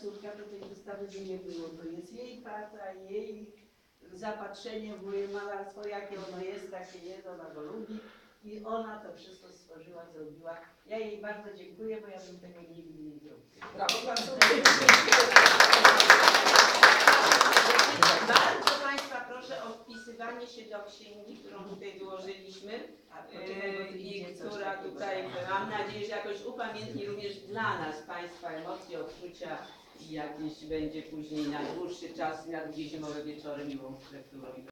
córka, to tej wystawy by nie było. To jest jej praca, jej zapatrzenie w moje malarstwo, jakie ono jest, takie jest, ona go lubi. I ona to wszystko stworzyła, zrobiła. Ja jej bardzo dziękuję, bo ja bym tego nigdy nie zrobiła. Brawo, bardzo. Bardzo Państwa proszę o wpisywanie się do księgi, którą tutaj wyłożyliśmy mam nadzieję, że jakoś upamiętni również dla nas Państwa emocje, odczucia i jakieś będzie później na dłuższy czas, na długie zimowe wieczory miłą lekturą.